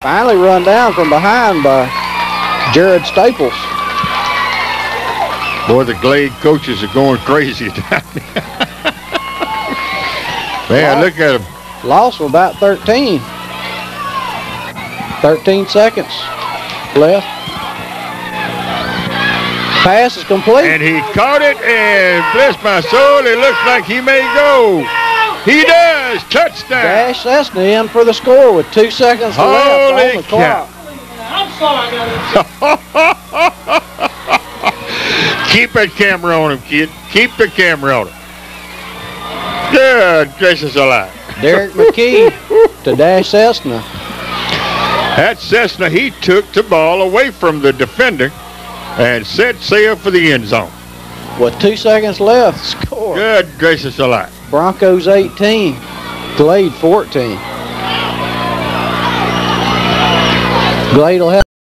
Finally run down from behind by Jared Staples. Boy, the Glade coaches are going crazy down there. Man, look at them. Loss of about 13. 13 seconds left. Pass is complete. And he caught it, and bless my soul, it looks like he may go. He does. Touchdown. Dash Cessna in for the score with two seconds Holy left on the clock. Keep that camera on him, kid. Keep the camera on him. Good gracious alive. Derek McKee to Dash Cessna. That Cessna, he took the ball away from the defender and set sail for the end zone. With two seconds left, score. Good gracious alive. Broncos 18, Glade 14. Glade will have